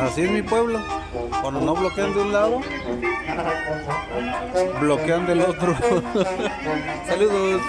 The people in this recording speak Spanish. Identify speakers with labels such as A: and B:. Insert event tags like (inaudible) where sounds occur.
A: Así es mi pueblo. Cuando no bloquean de un lado, bloquean del otro. (laughs) Saludos.